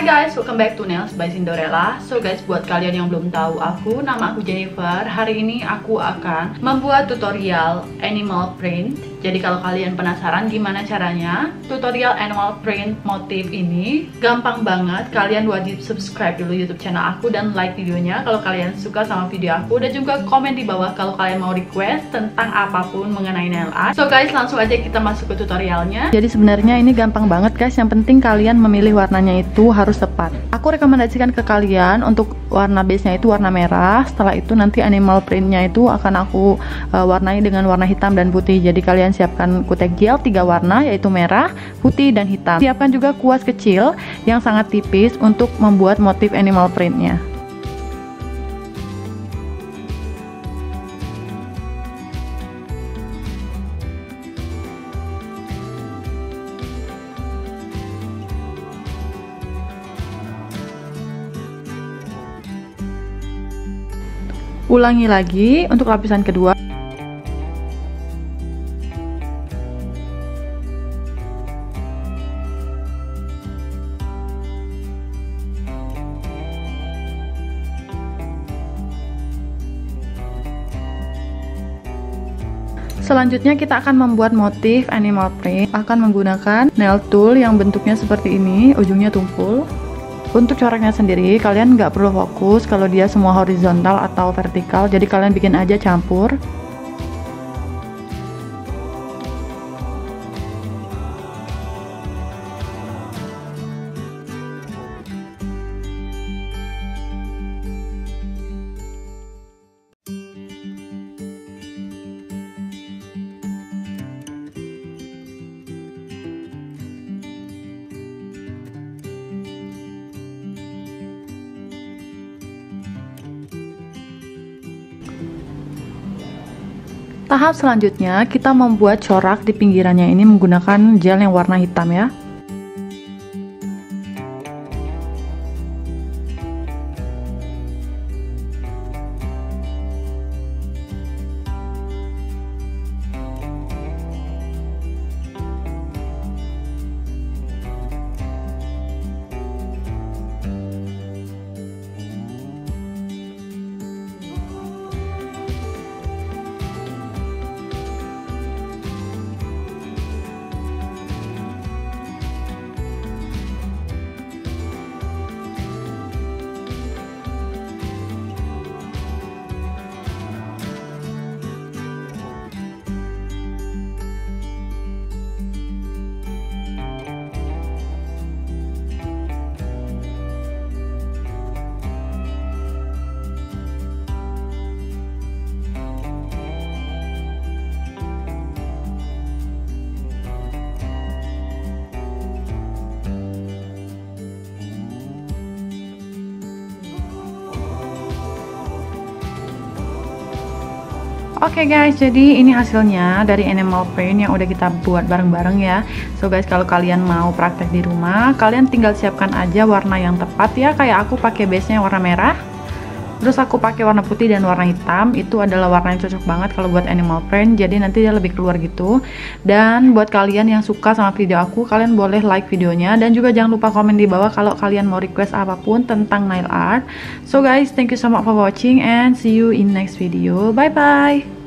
Hai guys, welcome back to Nails by Cinderella. So guys, buat kalian yang belum tahu aku, nama aku Jennifer. Hari ini aku akan membuat tutorial animal print Jadi kalau kalian penasaran gimana caranya Tutorial animal print motif ini Gampang banget, kalian wajib subscribe dulu youtube channel aku Dan like videonya kalau kalian suka sama video aku Dan juga komen di bawah kalau kalian mau request tentang apa pun mengenai nail art So guys, langsung aja kita masuk ke tutorialnya Jadi sebenarnya ini gampang banget guys Yang penting kalian memilih warnanya itu harus tepat. Aku rekomendasikan ke kalian untuk warna base-nya itu warna merah. Setelah itu nanti animal print-nya itu akan aku uh, warnai dengan warna hitam dan putih. Jadi kalian siapkan kutek gel tiga warna yaitu merah, putih dan hitam. Siapkan juga kuas kecil yang sangat tipis untuk membuat motif animal print-nya. ulangi lagi untuk lapisan kedua Selanjutnya kita akan membuat motif animal print akan menggunakan nail tool yang bentuknya seperti ini, ujungnya tumpul. Untuk coraknya sendiri, kalian nggak perlu fokus kalau dia semua horizontal atau vertikal, jadi kalian bikin aja campur. Tahap selanjutnya kita membuat corak di pinggirannya ini menggunakan gel yang warna hitam ya. Oke okay guys, jadi ini hasilnya dari animal print yang udah kita buat bareng-bareng ya. So guys, kalau kalian mau praktek di rumah, kalian tinggal siapkan aja warna yang tepat ya. Kayak aku pakai base-nya warna merah. Terus aku pakai warna putih dan warna hitam. Itu adalah warna yang cocok banget kalau buat animal print. Jadi nanti dia lebih keluar gitu. Dan buat kalian yang suka sama video aku, kalian boleh like videonya dan juga jangan lupa komen di bawah kalau kalian mau request apa pun tentang nail art. So guys, thank you so much for watching and see you in next video. Bye bye.